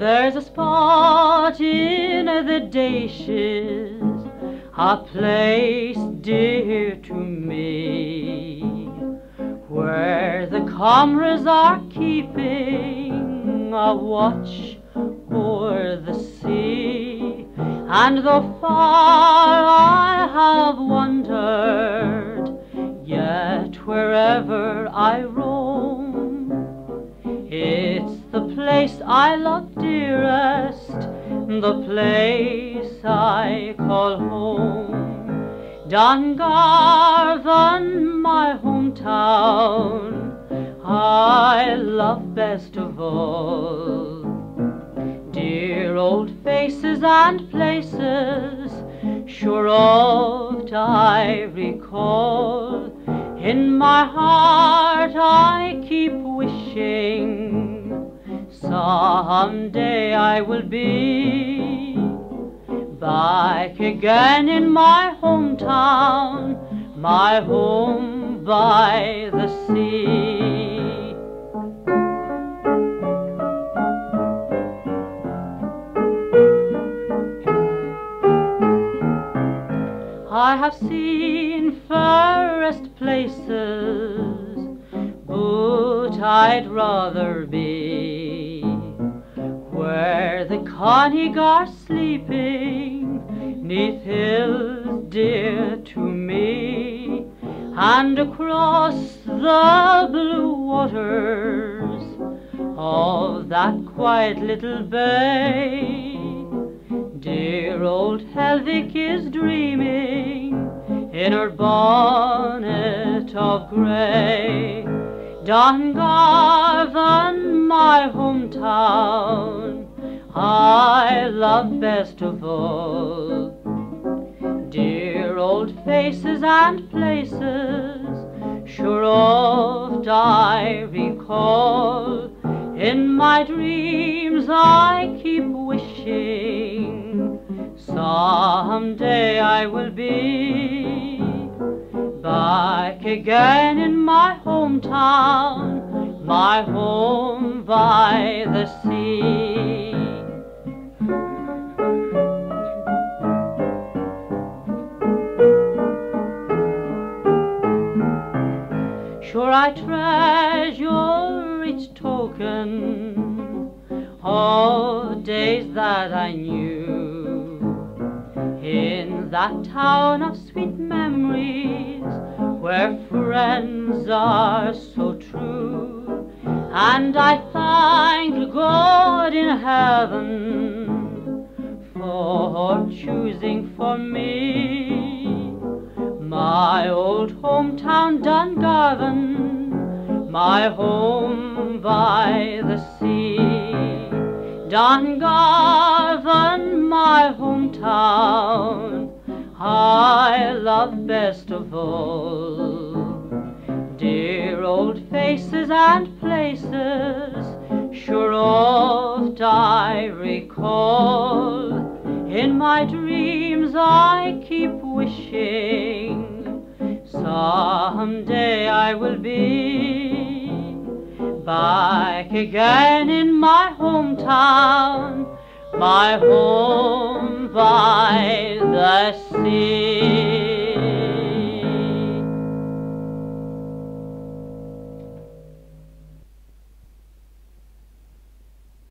Dayches, a spot in the Decies, a place dear to me, where the Comeraghs are keeping a watch o'er the sea, and though far I have wandered, yet wherever I roam, it's the place I love dearest, the place I call home. Dungarvan, my hometown, I love best of all. Dear old faces and places, sure oft I recall. In my heart I keep wishing someday I will be back again in my hometown, my home by the sea. I have seen fairest places, but I'd rather be connig sleeping neath hills dear to me, and across the blue waters of that quiet little bay. Dear old Helvick is dreaming in her bonnet of grey. Dungarvan, my hometown, I love best of all. Dear old faces and places, sure oft I recall. In my dreams I keep wishing someday I will be back again in my hometown, my home by the sea. Sure I treasure each token of days that I knew in that town of sweet memories where friends are so true. And I thank God in heaven for choosing for me my old hometown Dungarvan, my home by the sea. Dungarvan, my hometown, I love best of all. Dear old faces and places, sure oft I recall. In my dreams I keep wishing someday I will be back again in my hometown, my home by the sea.